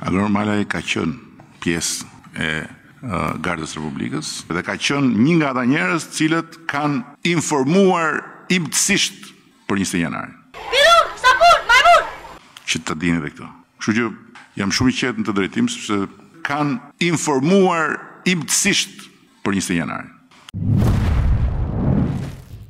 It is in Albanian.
Agron Malaj ka qënë pjesë e Gardës së Republikës dhe ka qënë një nga ata njerëz të cilët kanë informuar imtësisht për njëzet e një janarin. Pidur, sapun, majmun! Që ta dini dhe këto. Kështu që jam shumë i qetë në këtë drejtim, sepse kanë informuar imtësisht për njëzet e një janarin.